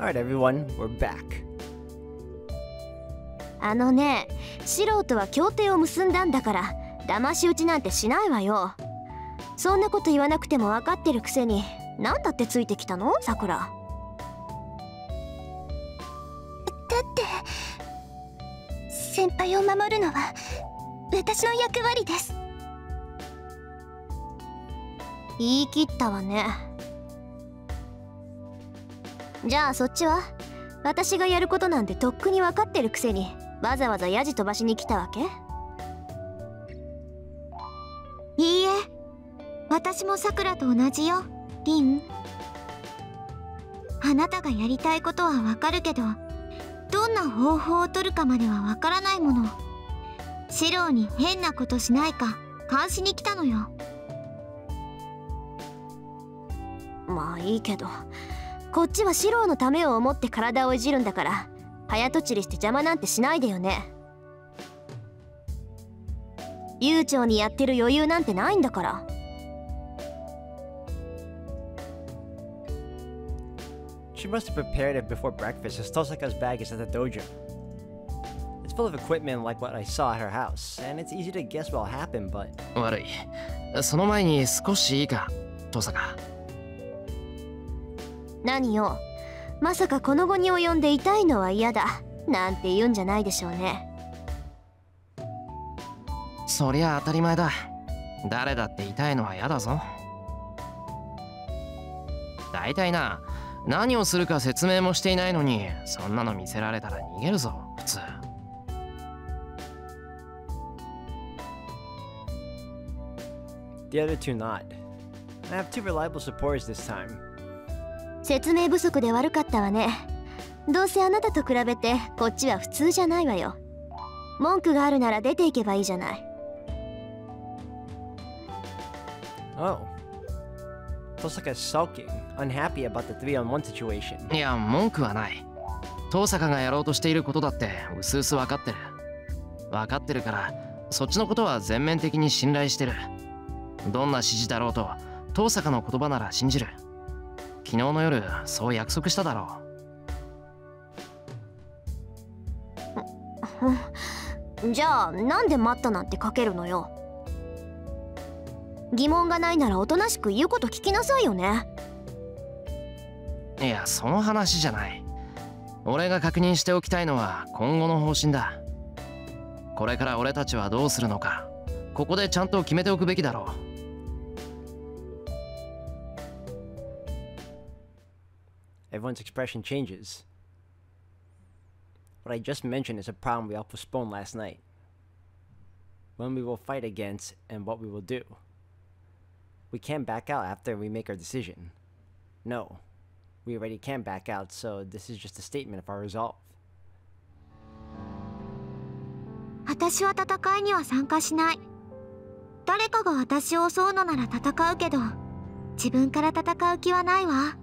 Alright, everyone, we're back. あのね素人は協定を結んだんだから騙し討ちなんてしないわよ。そんなこと言わなくても分かってるくせに何だってついてきたの？さくら。だって先輩を守るのは私の役割です。言い切ったわねじゃあそっちは？私がやることなんてとっくに分かってるくせにわざわざヤジ飛ばしに来たわけ？いいえ。私もさくらと同じよ。リン。あなたがやりたいことはわかるけどどんな方法を取るかまではわからないもの。シローに変なことしないか監視に来たのよ。まあいいけどこっちはシローのためを思って体をいじるんだから早とちりして邪魔なんてしないでよね悠長にやってる余裕なんてないんだから She must have prepared it before breakfast as Tosaka's bag is at the dojo. It's full of equipment like what I saw at her house, and it's easy to guess what'll happen, but 悪いその前に少しいいか登坂何よまさかこの後に及んで痛いのは嫌だ。なんて言うんじゃないでしょうね。そりゃ当たり前だ。誰だって痛いのは嫌だぞ。大体な何をするか説明もしていないのにそんなの見せられたら逃げるぞ普通。The other two not. I have two reliable supporters this time. 説明不足で悪かったわね。どうせあなたと比べてこっちは普通じゃないわよ。文句があるなら出ていけばいいじゃない。Oh. Tosaka's sulking, unhappy about the 3 on 1 situation. いや文句はない。登坂がやろうとしていることだってうすうす分かってる。分かってるからそっちのことは全面的に信頼してる。どんな指示だろうと登坂の言葉なら信じる昨日の夜そう約束しただろ じゃあなんで待ったなんて書けるのよ。疑問がないならおとなしく言うこと聞きなさいよね。ういやその話じゃない。俺が確認しておきたいのは今後の方針だ。これから俺たちはどうするのか。ここでちゃんと決めておくべきだろう Everyone's expression changes. What I just mentioned is a problem we all postponed last night. When we will fight against and what we will do. We can't back out after we make our decision. No, we already can't back out, so this is just a statement of our resolve. 私は戦いには参加しない誰かが私を襲うのなら戦うけど自分から戦う気はないわ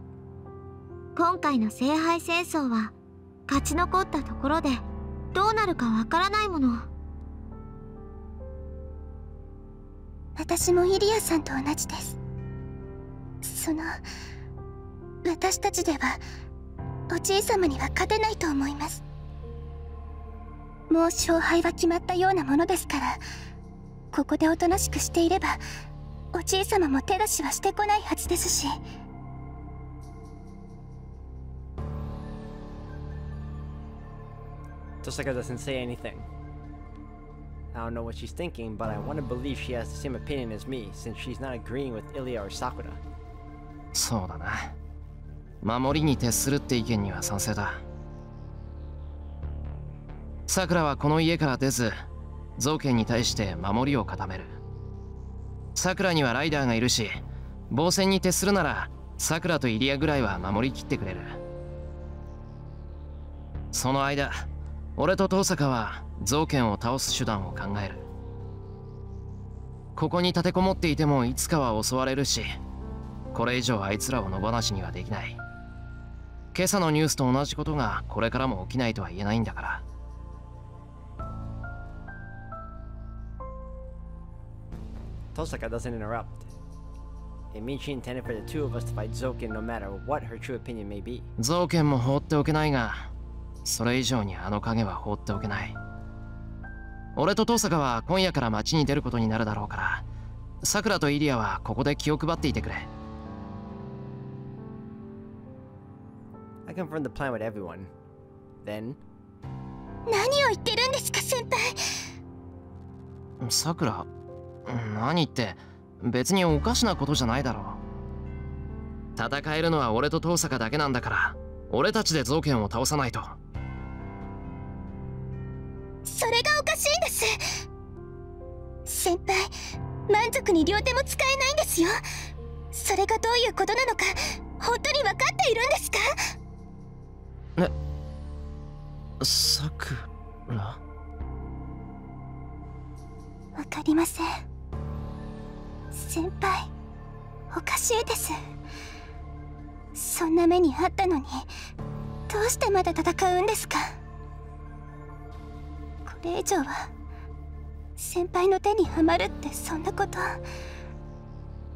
今回の聖杯戦争は勝ち残ったところでどうなるかわからないもの。私もイリアさんと同じです。その私たちではおじい様には勝てないと思います。もう勝敗は決まったようなものですからここでおとなしくしていればおじい様も手出しはしてこないはずですし。Tosaka doesn't say anything. I don't know what she's thinking, but I want to believe she has the same opinion as me, since she's not agreeing with Ilya or Sakura. そうだな守りに徹するって意見には賛成ださくらはこの家から出ず造形に対して守りを固めるさくらにはライダーがいるし防戦に徹するならさくらとイリアぐらいは守りきってくれるその間俺と遠坂は造剣を倒す手段を考えるここに立てこもっていてもいつかは襲われるしこれ以上あいつらを野放しにはできない今朝のニュースと同じことがこれからも起きないとは言えないんだから Tosaka doesn't interrupt. It means she intended for the two of us to fight Zoken no matter what her true opinion may be. 造剣も放っておけないがそれ以上にあの影は放っておけない。俺と登坂は今夜から街に出ることになるだろうからさくらとイリアはここで気を配っていてくれ。I confirmed the plan with everyone. Then, 何を言ってるんですか先輩。さくら何って別におかしなことじゃないだろう。戦えるのは俺と登坂だけなんだから俺たちで造剣を倒さないとそれがおかしいんです。先輩満足に両手も使えないんですよ。それがどういうことなのか本当に分かっているんですか？さくら？わかりません。先輩おかしいです。そんな目にあったのにどうしてまだ戦うんですか？これ以上は先輩の手にはまるってそんなこと。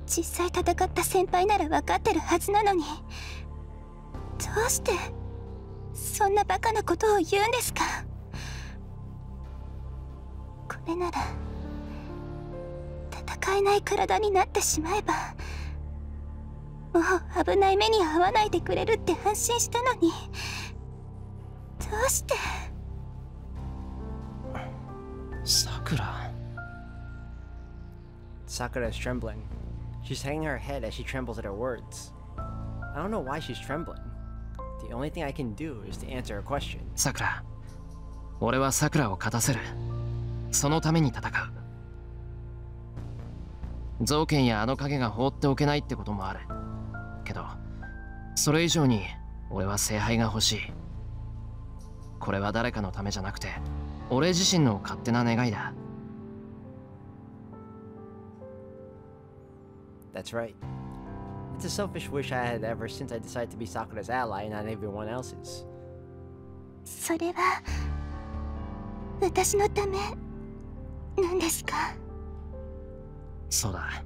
実際戦った先輩なら分かってるはずなのに。どうしてそんなバカなことを言うんですか？これなら戦えない体になってしまえばもう危ない目に遭わないでくれるって安心したのに。どうしてさくら Sakura is trembling. She's hanging her head as she trembles at her words. I don't know why she's trembling. The only thing I can do is to answer her question. さくら俺はさくらを勝たせるそのために戦う造剣やあの影が放っておけないってこともあるけどそれ以上に俺は聖杯が欲しいこれは誰かのためじゃなくて俺自身の勝手な願いだ That's right. It's a selfish wish I had ever since I decided to be Sakura's ally and not everyone else's. それは私のためなんですかそうだ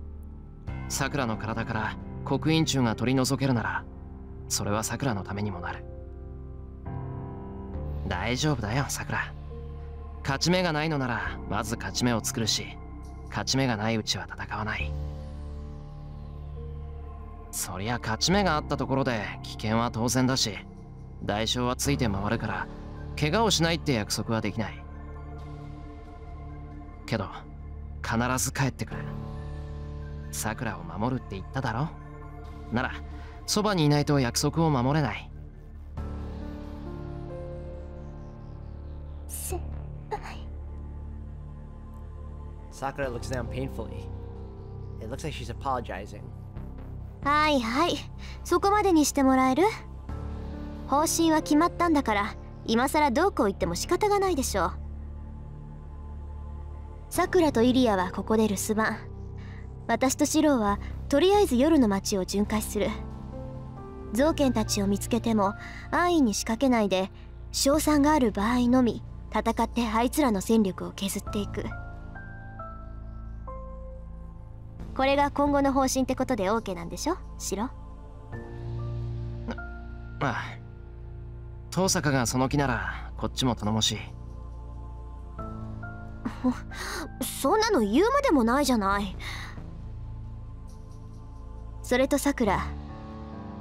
さくらの体から刻印虫が取り除けるならそれはさくらのためにもなる大丈夫だよさくら勝ち目がないのならまず勝ち目を作るし勝ち目がないうちは戦わない。そりゃ勝ち目があったところで危険は当然だし代償はついて回るから怪我をしないって約束はできない。けど必ず帰ってくる。さくらを守るって言っただろ？ならそばにいないと約束を守れない。先 Sakura looks down painfully. It looks like she's apologizing. はいはいそこまでにしてもらえる？方針は決まったんだから今さらどうこう言っても仕方がないでしょう。さくらとイリアはここで留守番。私とシローはとりあえず夜の街を巡回する。造剣たちを見つけても安易に仕掛けないで賞賛がある場合のみ戦ってあいつらの戦力を削っていく。これが今後の方針ってことで OK なんでしょ？シロああ登坂がその気ならこっちも頼もしい。そんなの言うまでもないじゃない。それとさくら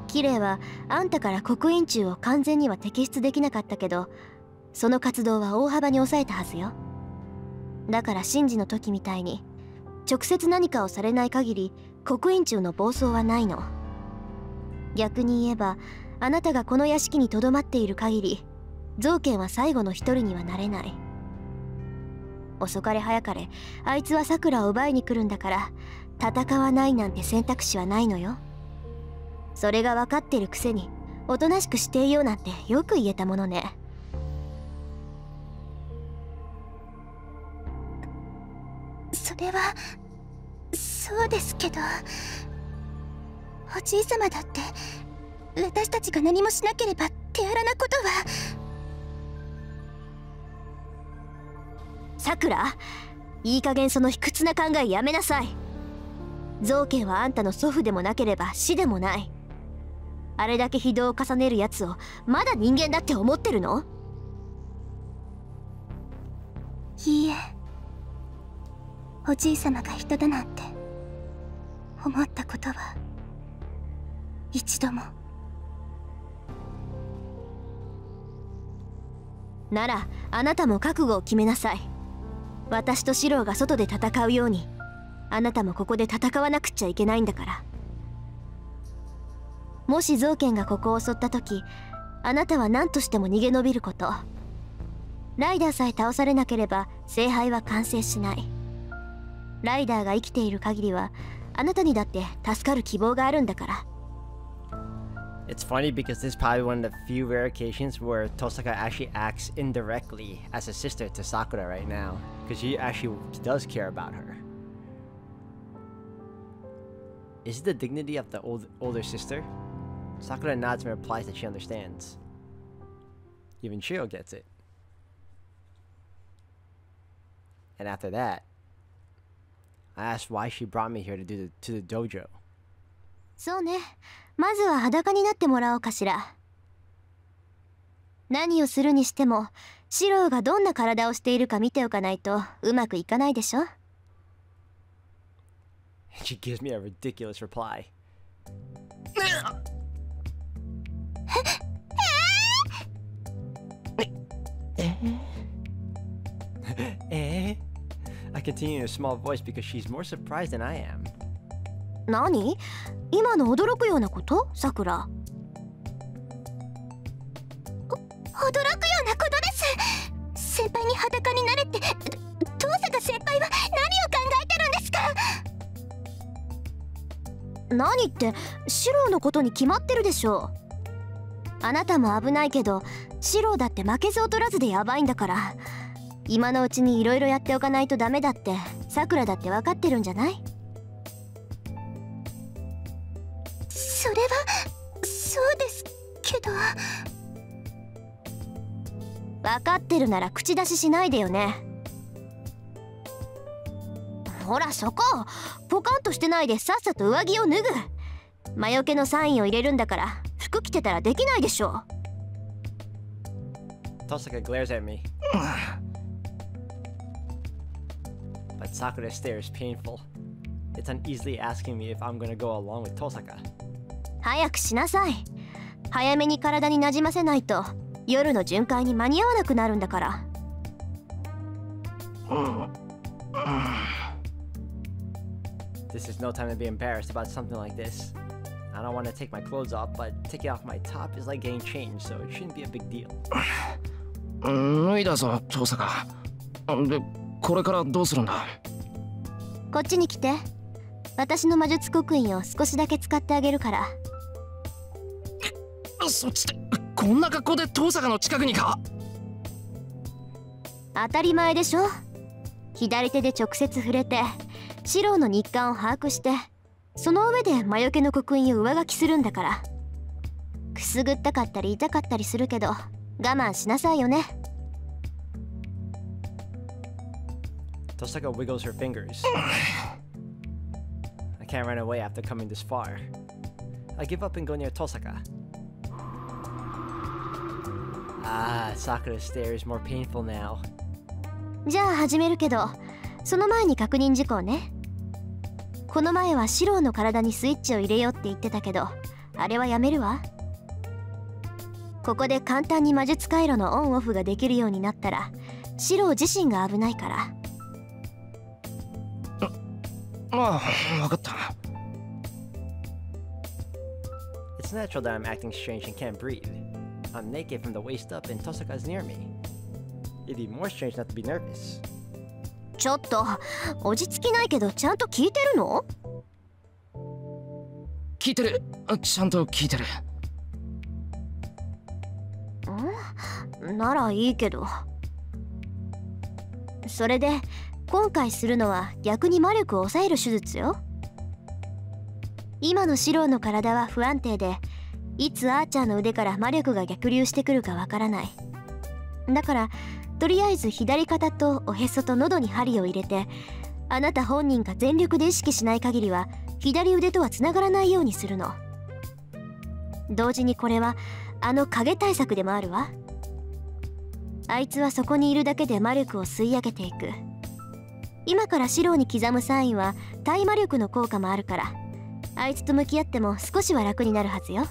キレイはあんたから刻印虫を完全には摘出できなかったけどその活動は大幅に抑えたはずよ。だから神事の時みたいに直接何かをされない限り刻印虫の暴走はないの。逆に言えばあなたがこの屋敷にとどまっている限り造剣は最後の一人にはなれない。遅かれ早かれあいつはさくらを奪いに来るんだから戦わないなんて選択肢はないのよ。それが分かってるくせにおとなしくしていようなんてよく言えたものね。れはそうですけどおじい様だって私たちが何もしなければ手荒なことは。さくらいい加減その卑屈な考えやめなさい。造形はあんたの祖父でもなければ死でもない。あれだけ非道を重ねるやつをまだ人間だって思ってるの？いいえおじい様が人だなんて思ったことは一度も。ならあなたも覚悟を決めなさい。私とシロが外で戦うようにあなたもここで戦わなくちゃいけないんだから。もし造剣がここを襲った時あなたは何としても逃げ延びること。ライダーさえ倒されなければ聖杯は完成しない。ライダーが生きている限りはあなたにだって助かる希望があるんだから It's funny because this is probably one of the few rare occasions where Tosaka actually acts indirectly as a sister to Sakura right now. Because she actually does care about her. Is it the dignity of the old, older sister? Sakura nods and replies that she understands. Even Shiro gets it. And after that, I asked why she brought me here to do the, to the dojo. そうねまずは裸になってもらおうかしら何をするにしてもシローがどんな体をしているか見ておかないとうまくいかないでしょ She gives me a ridiculous reply. Continue in a small voice because she's more surprised than I am. 何？今の驚くようなこと？さくら驚くようなことです。先輩に裸になれって。遠坂先輩は何を考えてるんですか？何って？シロのことに決まってるでしょう。あなたも危ないけどシロだって負けず劣らずでヤバいんだから。今のうちに色々やっておかないとダメだってさくらだって分かってるんじゃない？それはそうですけど。分かってるなら口出ししないでよね。ほらそこ。ポカンとしてないでさっさと上着を脱ぐ。魔除けのサインを入れるんだから服着てたらできないでしょ。Tosaka glares at me. but Sakura's stare is painful. It's uneasily asking me if I'm gonna go along with Tosaka. 早くしなさい早めに体になじませないと夜の巡回に間に合わなくなるんだから This is no time to be embarrassed about something like this. I don't want to take my clothes off, but taking off my top is like getting changed, so it shouldn't be a big deal. 脱いだぞ遠坂で これからどうするんだ？こっちに来て。私の魔術刻印を少しだけ使ってあげるから。そっちってこんな格好で遠坂の近くにか？当たり前でしょ。左手で直接触れて四郎の日韓を把握してその上で魔除けの刻印を上書きするんだから。くすぐったかったり痛かったりするけど我慢しなさいよね Tosaka wiggles her fingers. I can't run away after coming this far. I give up and go near Tosaka. Ah, Sakura's stare is more painful now. じゃあ始めるけどその前に確認事項ねこの前は四郎の体にスイッチを入れようって言ってたけどあれはやめるわここで簡単に魔術回路のオンオフができるようになったら四郎自身が危ないからああ分かった It's natural that I'm acting strange and can't breathe. I'm naked from the waist up and Tosaka's near me. It'd be more strange not to be nervous. ちょっと落ち着きないけどちゃんと聞いてるの聞いてるちゃんと聞いてるんならいいけどそれで今回するのは逆に魔力を抑える手術よ。今のシロの体は不安定でいつアーチャーの腕から魔力が逆流してくるかわからない。だからとりあえず左肩とおへそと喉に針を入れてあなた本人が全力で意識しない限りは左腕とはつながらないようにするの。同時にこれはあの影対策でもあるわ。あいつはそこにいるだけで魔力を吸い上げていく。今から四郎に刻むサインは対魔力の効果もあるから。あいつと向き合っても少しは楽になるはずよ。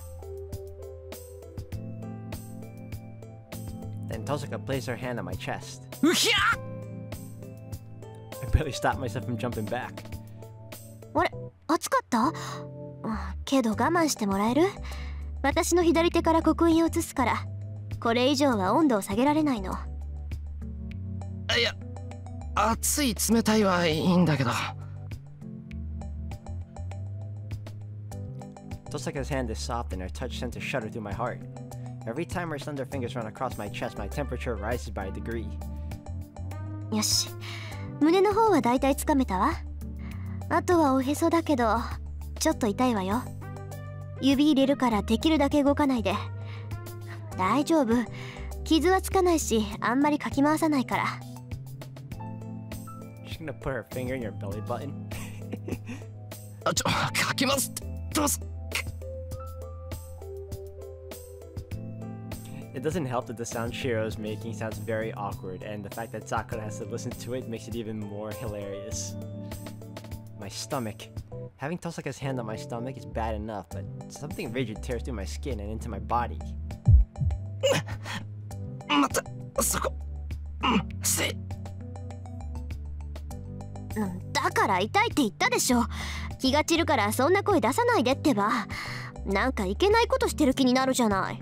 Then Tosaka placed her hand on my chest. I barely stopped myself from jumping back. あれ熱かった？うんけど我慢してもらえる？私の左手から刻印を移すからこれ以上は温度を下げられないの。いや熱い冷たいはいいんだけど Tosaka's hand is soft and her touch sends a shudder through my heart. Every time her slender fingers run across my chest, my temperature rises by a degree. よし胸の方はだいたいつかめたわあとはおへそだけどちょっと痛いわよ指入れるからできるだけ動かないで大丈夫傷はつかないしあんまりかき回さないから going to put her finger in your belly button? It doesn't help that the sound Shiro is making sounds very awkward, and the fact that Sakura has to listen to it makes it even more hilarious. My stomach. Having Tosaka's hand on my stomach is bad enough, but something rigid tears through my skin and into my body. だから痛いって言ったでしょ。気が散るからそんな声出さないでってば。なんかいけないことしてる気になるじゃない。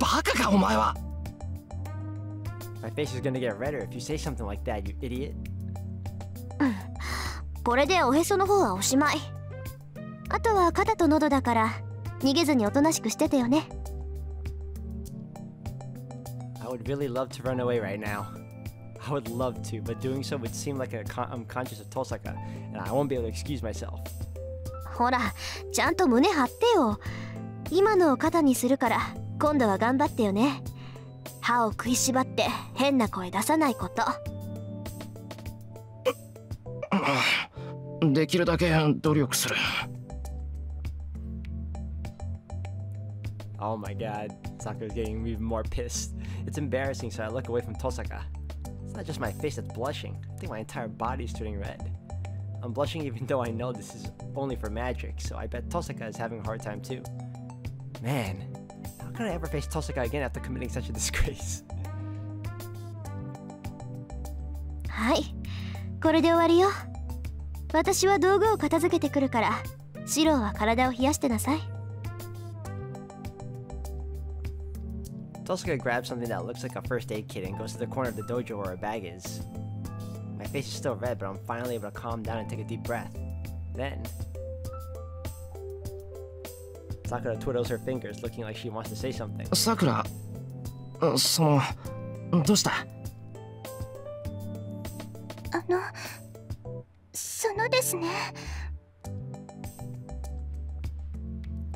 バカかお前は。My face is gonna get redder if you say something like that, you idiot. これでおへその方はおしまい。あとは肩と喉だから逃げずにおとなしくしててよね。I would really love to run away right now. I would love to, but doing so would seem like a con- I'm conscious of Tosaka, and I won't be able to excuse myself. ほらちゃんと胸張ってよ今のを肩にするから今度は頑張ってよね歯を食いしばって変な声出さないことできるだけ努力する Oh my god, Sakura's getting even more pissed. It's embarrassing, so I look away from Tosaka. It's not just my face that's blushing, I think my entire body is turning red. I'm blushing even though I know this is only for magic, so I bet Tosaka is having a hard time too. Man, how can I ever face Tosaka again after committing such a disgrace? はいこれで終わりよ私は道具を片付けてくるからシローは体を冷やしてなさい Tosaka grabs something that looks like a first aid kit and goes to the corner of the dojo where her bag is. My face is still red, but I'm finally able to calm down and take a deep breath. Then, Sakura twiddles her fingers, looking like she wants to say something. さくらそのどうしたあのそのですね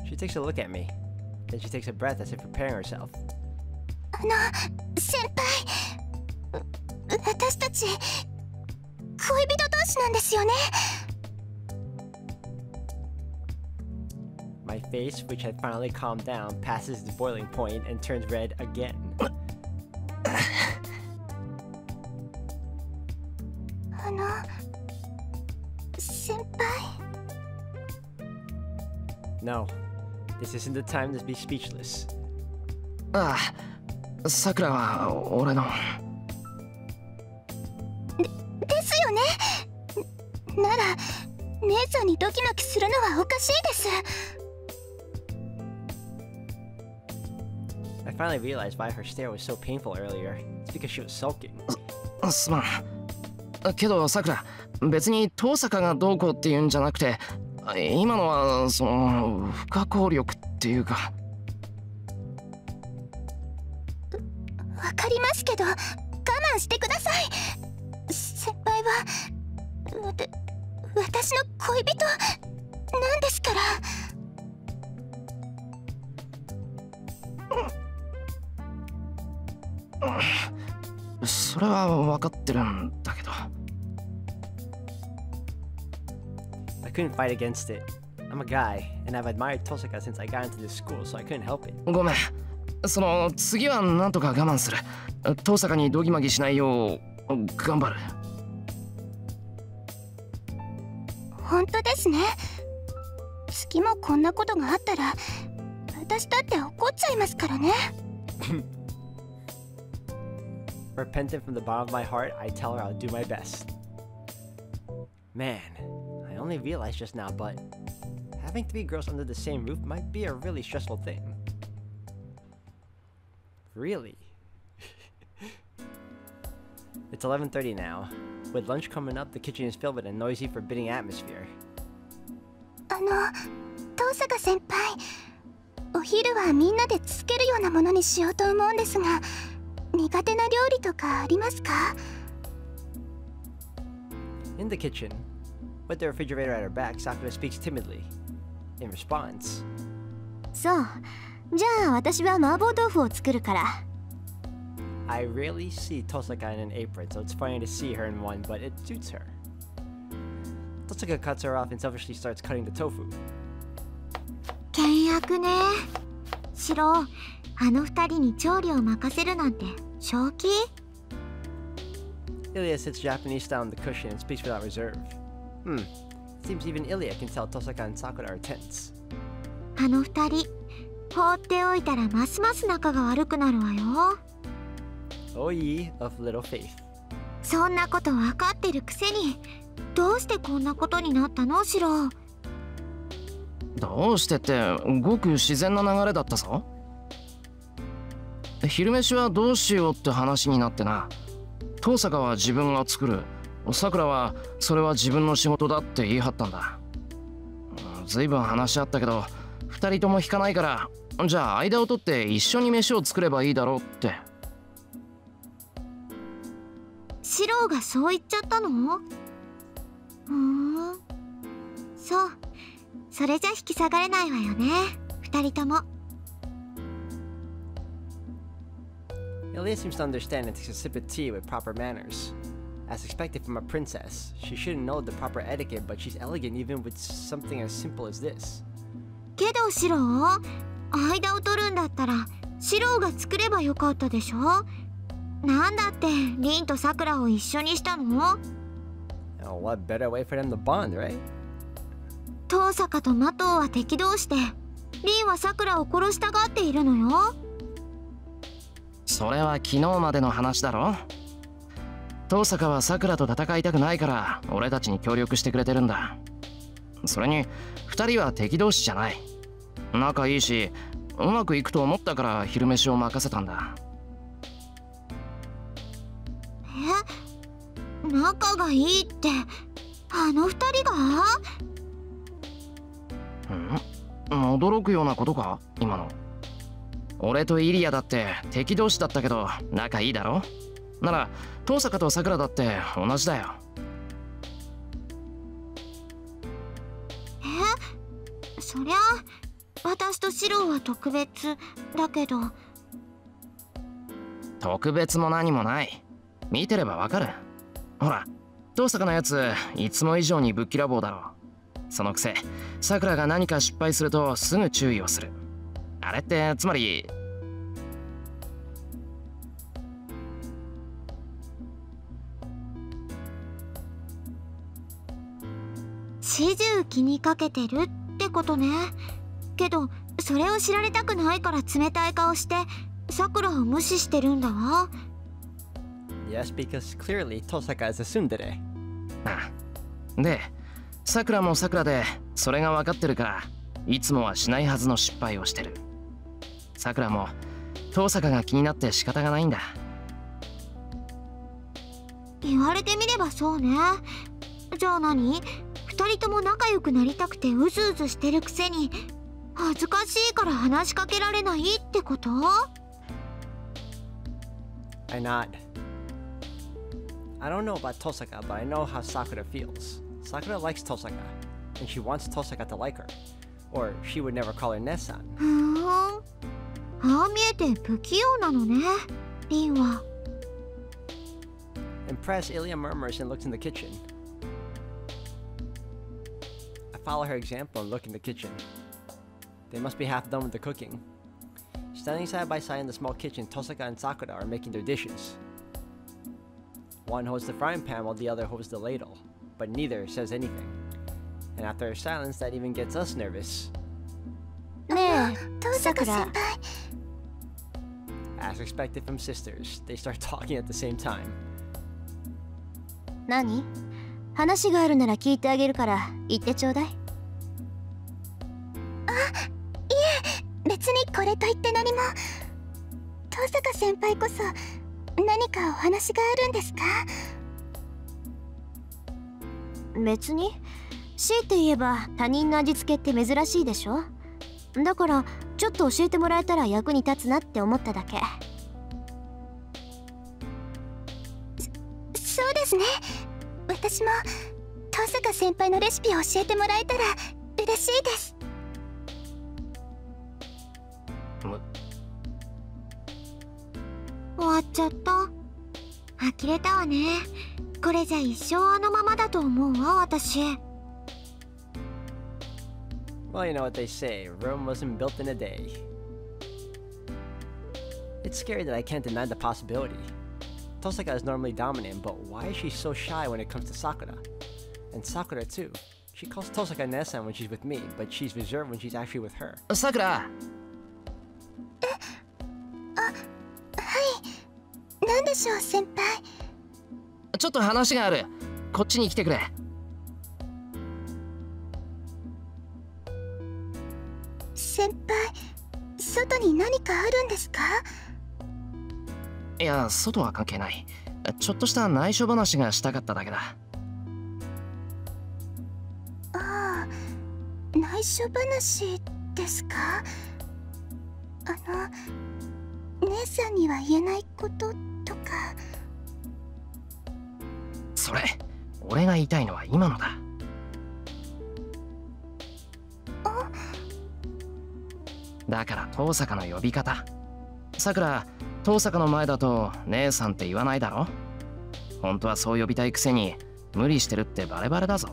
She takes a look at me. Then she takes a breath as if preparing herself. あの先輩う私たち恋人同士なんですよね My face, which had finally calmed down, passes its boiling point and turns red again. あの先輩 No, this isn't the time to be speechless. ああ さくらは俺の。ですよね。なら姉さんにドキドキするのはおかしいです。I finally realized why her stare was so painful earlier. It's because she was sulking. すまん。けどさくら別に遠坂がどうこうっていうんじゃなくて今のはその不可抗力っていうかりますけど我慢してください先輩はわた私の恋人なんですからそれは分かってるんだけど couldn't fight against it. I'm a guy, and I've admired Tosaka since I got into this school, so I couldn't help it. ごめんその次はなんとか我慢する遠坂にどぎまぎしないよう頑張る本当ですね月もこんなことがあったら私だって怒っちゃいますからね Repentant from the bottom of my heart, I tell her I'll do my best. Man, I only realized just now, but having three girls under the same roof might be a really stressful thing. Really? it's 11:30 now. With lunch coming up, the kitchen is filled with a noisy, forbidding atmosphere. あの遠坂先輩お昼はみんなでつけるようなものにしようと思うんですが苦手な料理とかありますか In the kitchen, with the refrigerator at her back, Sakura speaks timidly. In response, そう じゃあ私は麻婆豆腐を作るから I rarely see Tosaka in an apron, so it's funny to see her in one, but it suits her. Tosaka cuts her off and selfishly starts cutting the tofu. 倹約ねシロあの二人に調理を任せるなんて正気 Ilya sits Japanese style on the cushion and speaks without reserve. Hmm. Seems even Ilya can tell Tosaka and Sakura are tense. あの二人放っておいたらますます仲が悪くなるわよ。Oh ye of little faith. そんなこと分かってるくせにどうしてこんなことになったの？シロ。どうしてってごく自然な流れだったぞ昼飯はどうしようって話になってな。遠坂は自分が作る。さくらはそれは自分の仕事だって言い張ったんだ。うんずいぶん話し合ったけど2人とも引かないからじゃあ間を取って一緒に飯を作ればいいだろうってシロがそう言っちゃったのふーんそうそれじゃ引き下がれないわよね二人とも Ilya seems to understand and takes a sip of tea with proper manners. As expected from a princess, she shouldn't know the proper etiquette, but she's elegant even with something as simple as this. けどシロ間を取るんだったらシロが作ればよかったでしょ？なんだってリンとサクラを一緒にしたの？Oh, what better way for them to bond, right? 遠坂とマトウは敵同士でリンはサクラを殺したがっているのよ。それは昨日までの話だろ？遠坂はさくらと戦いたくないから俺たちに協力してくれてるんだ。それに2人は敵同士じゃない仲いいしうまくいくと思ったから昼飯を任せたんだ。え？仲がいいってあの二人が？ん？驚くようなことか？今の。俺とイリアだって敵同士だったけど仲いいだろ？なら遠坂とさくらだって同じだよ。え？そりゃ私とシロは特別だけど。特別も何もない。見てればわかる。ほら遠坂のやついつも以上にぶっきらぼうだろそのくせさくらが何か失敗するとすぐ注意をする。あれってつまり始終気にかけてるってことねけどそれを知られたくないから冷たい顔してさくらを無視してるんだわ。Yes, because clearly Tosaka has assumed today. あでさくらもさくらでそれが分かってるからいつもはしないはずの失敗をしてる。さくらも遠坂が気になって仕方がないんだ。言われてみればそうね。じゃあ何？二人とも仲良くなりたくてうずうずしてるくせに恥ずかしいから話しかけられないってこと I nod. I don't know about Tosaka, but I know how Sakura feels. Sakura likes Tosaka, and she wants Tosaka to like her. Or she would never call her Nessan. ふーんああ見えて不器用なのねリンは Impressed, Ilya murmurs and looks in the kitchen. follow her example and look in the kitchen. They must be half done with the cooking. Standing side by side in the small kitchen, Tosaka and Sakura are making their dishes. One holds the frying pan while the other holds the ladle, but neither says anything. And after a silence, that even gets us nervous. ねえ遠坂先さ輩 As expected from sisters, they start talking at the same time. 何話があるなら聞いてあげるから言ってちょうだい これといって何も遠坂先輩こそ何かお話があるんですか？別に。強いて言えば他人の味付けって珍しいでしょ？だからちょっと教えてもらえたら役に立つなって思っただけ。そうですね。私も遠坂先輩のレシピを教えてもらえたら嬉しいです終わっちゃった呆れたわねこれじゃ一生あのままだと思うわ私 Well, you know what they say Rome wasn't built in a day. It's scary that I can't deny the possibility. Tosaka is normally dominant, but why is she so shy when it comes to Sakura? And Sakura, too. She calls Tosaka Nesan when she's with me, but she's reserved when she's actually with her. さでしょう先輩。ちょっと話がある。こっちに来てくれ。先輩外に何かあるんですか？いや外は関係ない。ちょっとした内緒話がしたかっただけだ。ああ内緒話ですか？あの姉さんには言えないこととか。それ俺が言いたいのは今のだ。だから遠坂の呼び方。さくら遠坂の前だと姉さんって言わないだろ？本当はそう呼びたいくせに無理してるってバレバレだぞ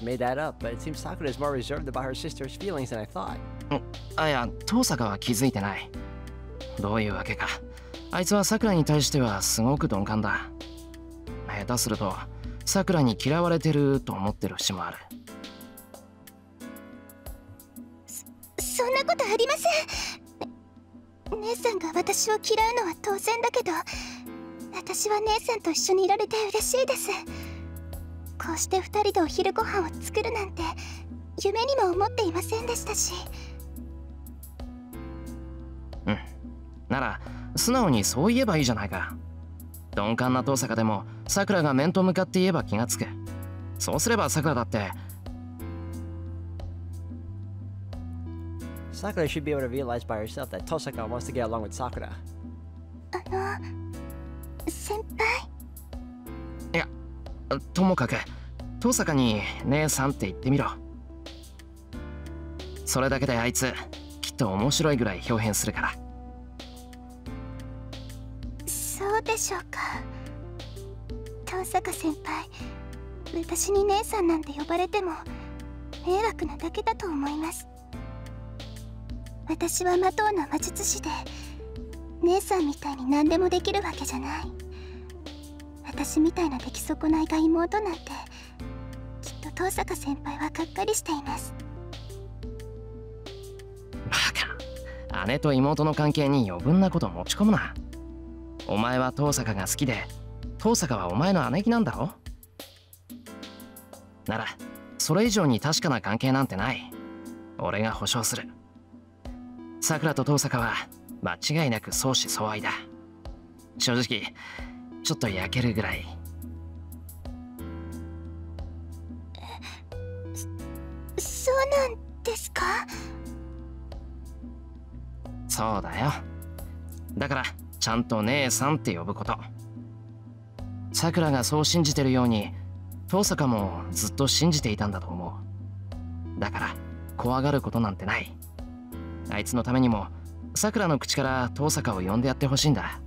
Just made that up, but it seems Sakura is more reserved about her sister's feelings than I thought. あいや遠坂は気づいてない。どういうわけか。あいつはさくらに対してはすごく鈍感だ。下手するとさくらに嫌われてると思ってる節もある。そんなことありません。ね姉さんが私を嫌うのは当然だけど私は姉さんと一緒にいられて嬉しいですこうして二人でお昼ご飯を作るなんて夢にも思っていませんでしたし。なら素直にそう言えばいいじゃないか。鈍感な遠坂でもさくらが面と向かって言えば気がつく。そうすればさくらだって。Sakura should be able to realize by herself that Tosaka wants to get along with Sakura. あの先輩？ともかく遠坂に姉さんって言ってみろ。それだけであいつきっと面白いぐらい表現するから。そうでしょうか。遠坂先輩私に姉さんなんて呼ばれても迷惑なだけだと思います。私は魔党の魔術師で姉さんみたいに何でもできるわけじゃない。私みたいな出来損ないが妹なんてきっと遠坂先輩はがっかりしています。バカ。姉と妹の関係に余分なこと持ち込むな。お前は遠坂が好きで遠坂はお前の姉貴なんだろ？ならそれ以上に確かな関係なんてない。俺が保証する。さくらと遠坂は間違いなく相思相愛だ。正直ちょっと焼けるぐらい。そうなんですか？そうだよ。だからちゃんと姉さんって呼ぶこと。さくらがそう信じてるように遠坂もずっと信じていたんだと思う。だから怖がることなんてない。あいつのためにもさくらの口から遠坂を呼んでやってほしいんだ